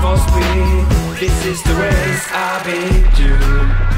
for speed. This is the race I've been due.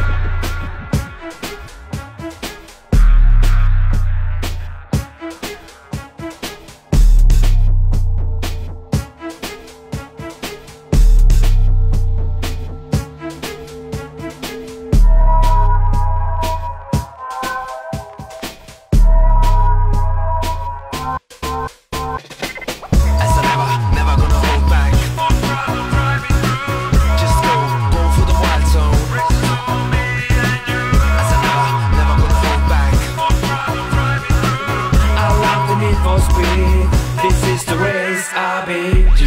for speed. This is the race I be.